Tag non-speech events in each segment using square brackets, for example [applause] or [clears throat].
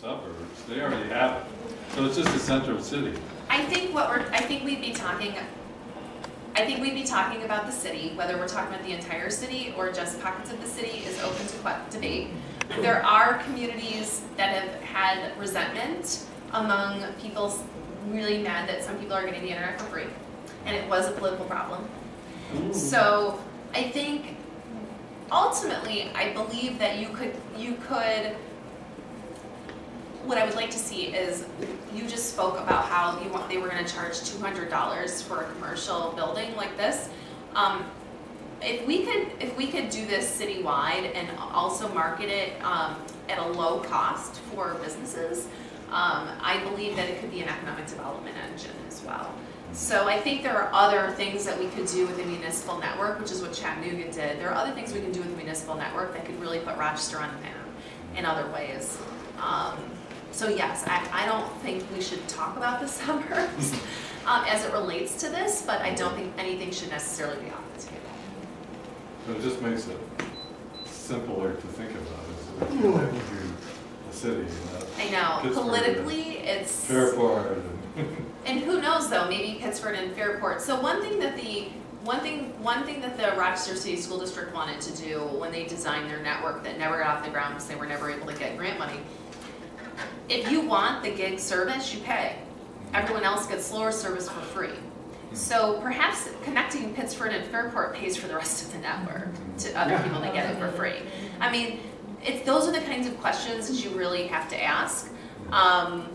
suburbs, they already have it. So it's just the center of the city. I think what we're, I think we'd be talking, I think we'd be talking about the city, whether we're talking about the entire city or just pockets of the city is open to debate. There are communities that have had resentment among people really mad that some people are getting the internet for free. And it was a political problem. So I think ultimately, I believe that you could, you could, what I would like to see is, you just spoke about how you want, they were gonna charge two hundred dollars for a commercial building like this. Um, if we could, if we could do this citywide and also market it, um, at a low cost for businesses, um, I believe that it could be an economic development engine as well. So I think there are other things that we could do with the municipal network, which is what Chattanooga did. There are other things we can do with the municipal network that could really put Rochester on the map in other ways. Um, so yes, I, I don't think we should talk about the [laughs] suburbs um, as it relates to this, but I don't think anything should necessarily be off the table. So it just makes it simpler to think about as it connect to the city, I you know, know. Pittsford, politically, it's. Fairport, and [laughs] [laughs] And who knows though, maybe Pittsford and Fairport. So one thing that the, one thing, one thing that the Rochester City School District wanted to do when they designed their network that never got off the ground because they were never able to get grant money. If you want the gig service, you pay. Everyone else gets slower service for free. So perhaps connecting Pittsford and Fairport pays for the rest of the network to other people that get it for free. I mean, it's, those are the kinds of questions that you really have to ask. Um,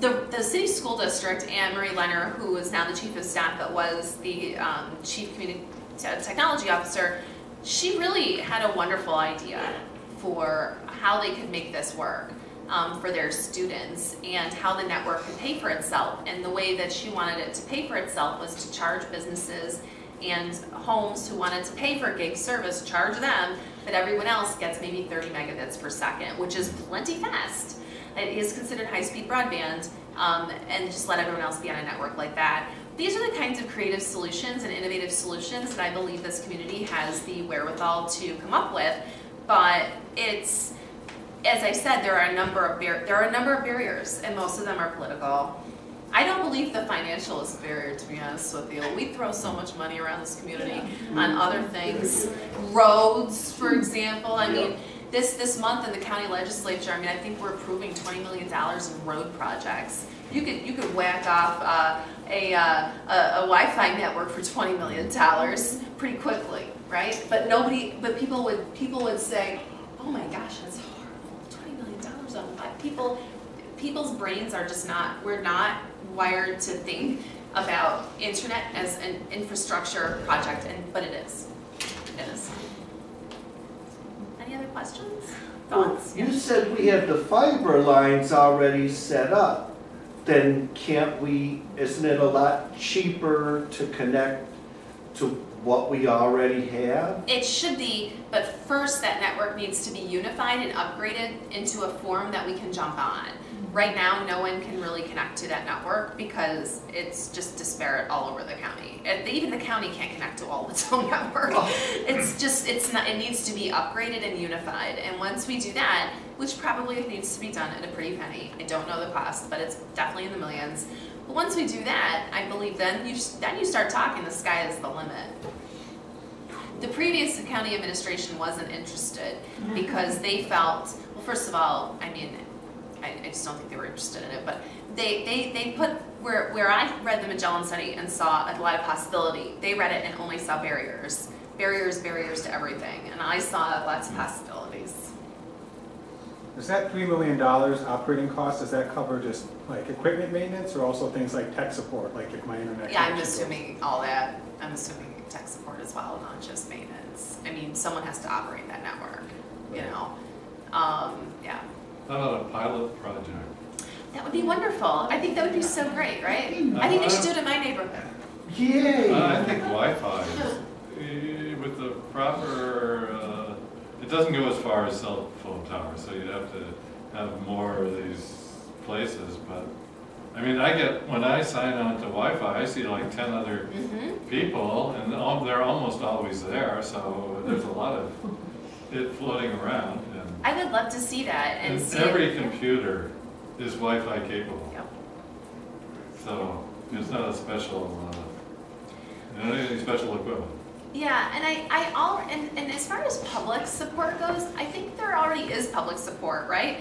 the, the city school district and Marie Leonard, who is now the chief of staff but was the um, chief community technology officer, she really had a wonderful idea for how they could make this work um, for their students and how the network could pay for itself. And the way that she wanted it to pay for itself was to charge businesses and homes who wanted to pay for gig service, charge them, but everyone else gets maybe 30 megabits per second, which is plenty fast. It is considered high-speed broadband, um, and just let everyone else be on a network like that. These are the kinds of creative solutions and innovative solutions that I believe this community has the wherewithal to come up with, but it's, as I said, there are a number of bar- there are a number of barriers, and most of them are political. I don't believe the financial is a barrier, to be honest with you. We throw so much money around this community on other things, roads, for example. I mean, this this month in the county legislature, I mean, I think we're approving twenty million dollars in road projects. You could you could whack off uh, a, uh, a a Wi-Fi network for twenty million dollars pretty quickly, right? But nobody, but people would people would say, oh my gosh, that's Wi. People, people's brains are just not. We're not wired to think about internet as an infrastructure project, and but it is. It is. Any other questions? Well, Thoughts? you said we have the fiber lines already set up. Then can't we, isn't it a lot cheaper to connect to what we already have? It should be, but first that network needs to be unified and upgraded into a form that we can jump on. Right now, no one can really connect to that network because it's just disparate all over the county. And even the county can't connect to all of its own [laughs] network. It's just, it's not, it needs to be upgraded and unified. And once we do that, which probably needs to be done at a pretty penny, I don't know the cost, but it's definitely in the millions. But once we do that, I believe then you, then you start talking, the sky is the limit. The previous county administration wasn't interested mm-hmm. because they felt, well, first of all, I mean, I, I just don't think they were interested in it, but they, they, they put, where, where I read the Magellan study and saw a lot of possibility, they read it and only saw barriers. Barriers, barriers to everything, and I saw lots of mm-hmm. possibilities. Is that three million dollars operating cost, does that cover just like equipment maintenance or also things like tech support, like if my internet? Yeah, I'm connection goes- assuming all that, I'm assuming tech support as well, not just maintenance. I mean, someone has to operate that network, you know? Um, yeah. How about a pilot project? That would be wonderful. I think that would be so great, right? I think they should do it in my neighborhood. Yay! Uh, I think Wi-Fi is, eh, with the proper, uh, it doesn't go as far as cell phone towers, so you'd have to have more of these places, but, I mean, I get, when I sign on to Wi-Fi, I see like ten other Mm-hmm. people, and all, they're almost always there, so there's a lot of it floating around, and I would would love to see that and And see. every it- computer is Wi-Fi capable. Yep. So it's not a special, uh, you know, any special equipment. Yeah, and I, I all, and, and as far as public support goes, I think there already is public support, right?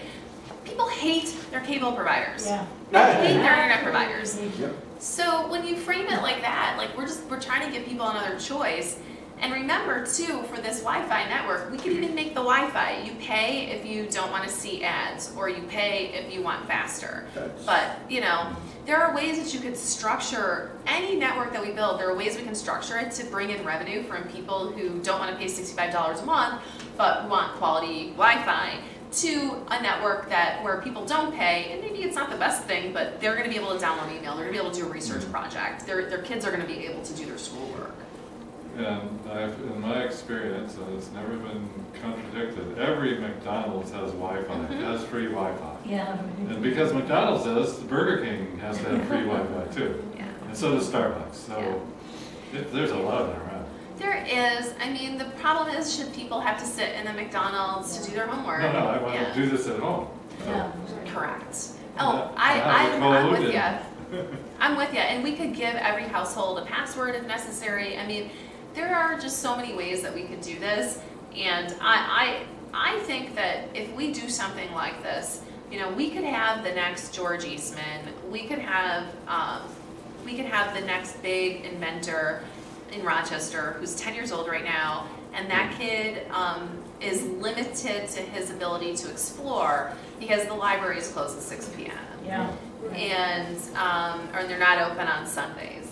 People hate their cable providers. Yeah. They hate their internet providers. Yep. So when you frame it like that, like we're just, we're trying to give people another choice. And remember too, for this Wi-Fi network, we could even make the Wi-Fi, you pay if you don't wanna see ads, or you pay if you want faster. That's- But, you know, there are ways that you could structure any network that we build, there are ways we can structure it to bring in revenue from people who don't wanna pay sixty-five dollars a month, but want quality Wi-Fi, to a network that, where people don't pay, and maybe it's not the best thing, but they're gonna be able to download email, they're gonna be able to do a research mm-hmm. project, their, their kids are gonna be able to do their schoolwork. And I've, in my experience, and it's never been contradicted, every McDonald's has Wi-Fi, Mhm. has free Wi-Fi. Yeah. And because McDonald's does, Burger King has to have free [laughs] Wi-Fi too. Yeah. And so does Starbucks, so it, there's a lot of it around. There is, I mean, the problem is, should people have to sit in the McDonald's to do their homework? No, no, I want Yeah. to do this at home. So- Yeah. Correct. Oh, I, I'm, I'm with you. [laughs] I'm with you, and we could give every household a password if necessary. I mean, there are just so many ways that we could do this, and I, I, I think that if we do something like this, you know, we could have the next George Eastman. We could have, um, we could have the next big inventor in Rochester who's 10 years old right now, and that kid um, is limited to his ability to explore because the library is closed at 6 p.m Yeah. and um, or they're not open on Sundays.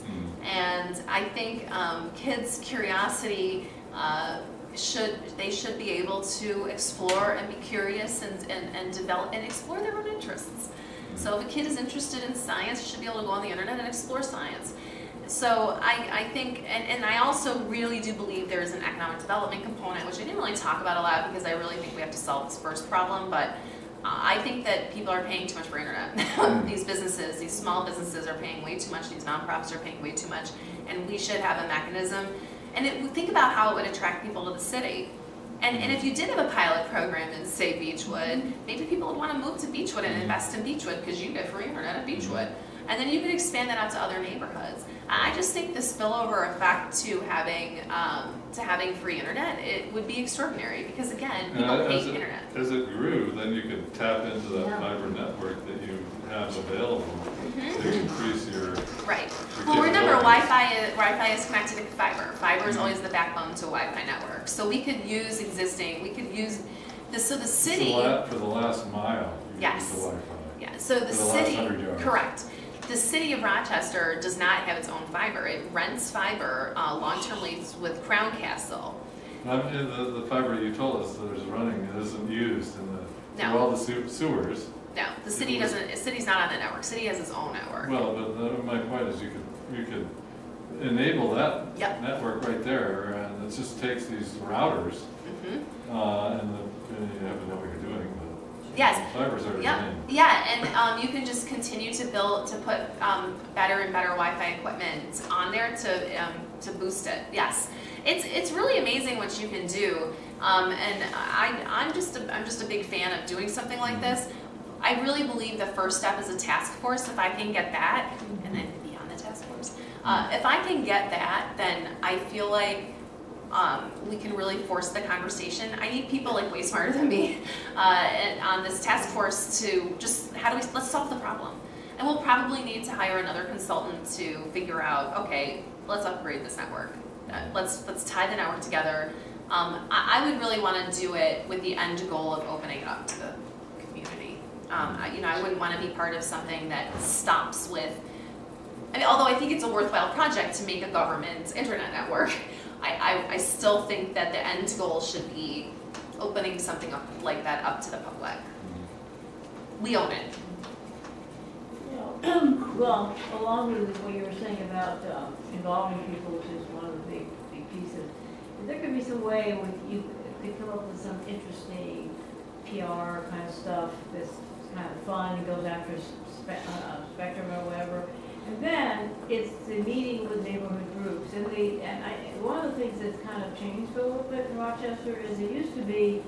And I think um, kids' curiosity uh, should they should be able to explore and be curious and, and, and develop and explore their own interests. So if a kid is interested in science, should be able to go on the internet and explore science. So I, I think, and, and I also really do believe there is an economic development component, which I didn't really talk about a lot because I really think we have to solve this first problem, but I think that people are paying too much for internet. [laughs] Hmm. these businesses, these small businesses are paying way too much, these nonprofits are paying way too much, and we should have a mechanism. And it, think about how it would attract people to the city. And, and if hmm. you did have a pilot program in, say, Beechwood, maybe people would want to move to Beechwood and hmm. invest in Beechwood because you get free internet at Beechwood. And then you could expand that out to other neighborhoods. I just think the spillover effect to having um, to having free internet it would be extraordinary because again, people as hate it- internet. As it grew, then you could tap into that Yeah. fiber network that you have available Mhm. to increase your, Right. your Well, remember. Wi-Fi is, Wi-Fi is connected to fiber. Fiber is always the backbone to Wi-Fi network. So we could use existing. We could use the so the city. la- For the last mile, you use Yes. Yeah. So the the city. 100 yards. Correct. The city of Rochester does not have its own fiber. It rents fiber uh, long-term lease with Crown Castle. The, the fiber you told us that is running isn't used in the, No. all the sewers. No, the city was- doesn't. The city's not on the network. City has its own network. Well, but the- my point is you could, you could enable that Yep. network right there, and it just takes these routers, hmm uh, and the, and you have to know what you're doing, but. Yes. Fiber's already Yep, yeah, and um, you can just continue to build, to put um, better and better Wi-Fi equipment on there to, um, to boost it, yes. It's, it's really amazing what you can do, um, and I, I'm just, a, I'm just a big fan of doing something like this. I really believe the first step is a task force, if I can get that, and then be on the task force. Uh, if I can get that, then I feel like um, we can really force the conversation. I need people like way smarter than me [laughs] uh, on this task force to just how do we let's solve the problem. And we'll probably need to hire another consultant to figure out okay, let's upgrade this network. Uh, let's let's tie the network together. Um, I, I would really want to do it with the end goal of opening it up to the community. Um, I, you know, I wouldn't want to be part of something that stops with I mean, although I think it's a worthwhile project to make a government internet network, [laughs] I, I, I still think that the end goal should be opening something up like that up to the public. We own it. [clears throat] Well, along with what you were saying about um, involving people, which is one of the big, big pieces, there could be some way with you could come up with some interesting PR kind of stuff that's kind of fun, and goes after spe- uh, Spectrum or whatever. And then it's the meeting with neighborhood groups, and the, and I, one of the things that's kind of changed a little bit in Rochester is it used to be,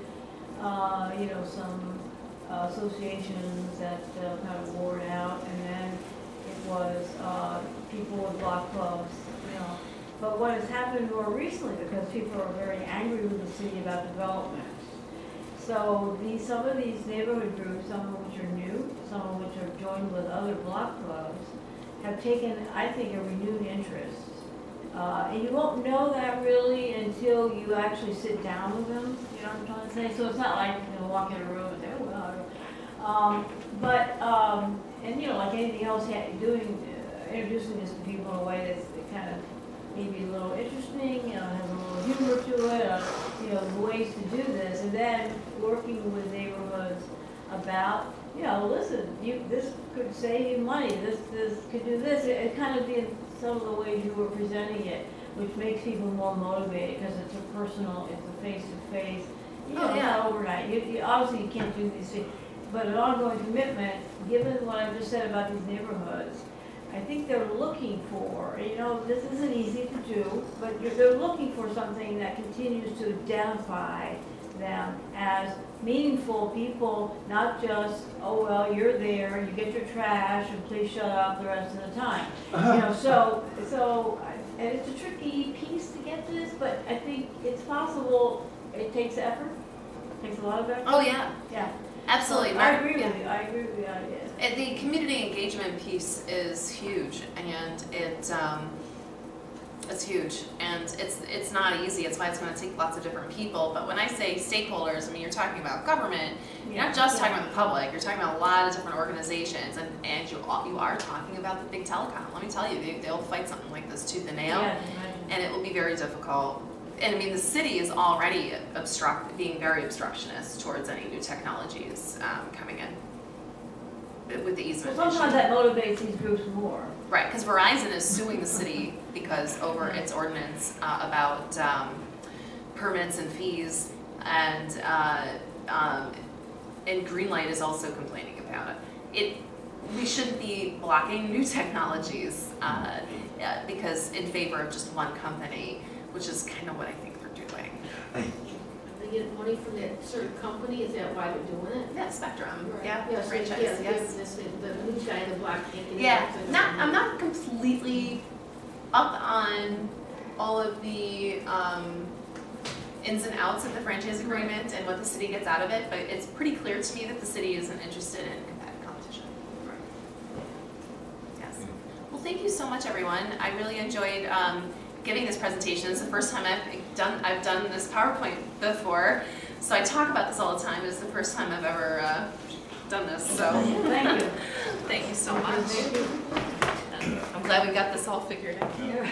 uh, you know, some uh, associations that uh, kind of wore out, and then it was uh, people with block clubs, you know. But what has happened more recently, because people are very angry with the city about development, so these, some of these neighborhood groups, some of which are new, some of which are joined with other block clubs, have taken, I think, a renewed interest. Uh, and you won't know that really until you actually sit down with them, you know what I'm trying to say? So it's not like, you know, walk in a room and say, oh, well, um, but, um, and you know, like anything else, doing, uh, introducing this to people in a way that's kind of maybe a little interesting, you know, has a little humor to it, uh, you know, ways to do this, and then working with neighborhoods about, you know, listen, you, this could save you money, this, this could do this, it, it kind of be some of the ways you were presenting it, which makes people more motivated, because it's a personal, it's a face-to-face, you Oh, know, it's yeah. not overnight, you, you, obviously you can't do these things, but an ongoing commitment, given what I just said about these neighborhoods, I think they're looking for, you know, this isn't easy to do, but you're, they're looking for something that continues to identify them as meaningful people, not just, oh, well, you're there, you get your trash, and please shut up the rest of the time. You know, so, so, and it's a tricky piece to get to this, but I think it's possible, it takes effort, It takes a lot of effort. Oh, yeah, Yeah. absolutely. I agree yeah. with you, I agree with the idea. The community engagement piece is huge, and it, um, it's huge, and it's, it's not easy, it's why it's gonna take lots of different people, but when I say stakeholders, I mean, you're talking about government, you're not just talking about the public, you're talking about a lot of different organizations, and, and you, are- you are talking about the big telecom, let me tell you, they, they'll fight something like this tooth and nail, Yeah, I can imagine. and it will be very difficult. And I mean, the city is already obstruct, being very obstructionist towards any new technologies, um, coming in with the Well, sometimes issue. that motivates these groups more. Right, because Verizon is suing the city because over its ordinance uh, about um, permits and fees, and uh, um, and Greenlight is also complaining about it. It we shouldn't be blocking new technologies uh, uh, because in favor of just one company, which is kind of what I think they're doing. They get money from that certain company, is that why they're doing it? Yeah, Spectrum. Right. Yeah, Yeah, so, franchise. yeah, yes. this, the, the new guy in the block can't get. Yeah, not, I'm not completely up on all of the, um, ins and outs of the franchise agreement and what the city gets out of it, but it's pretty clear to me that the city isn't interested in competitive competition. Yes. Well, thank you so much, everyone. I really enjoyed, um, giving this presentation. It's the first time I've done, I've done this PowerPoint before, so I talk about this all the time. It's the first time I've ever, uh, done this, so. Thank you. Thank you [laughs] so much. I'm glad we got this all figured out. Yeah.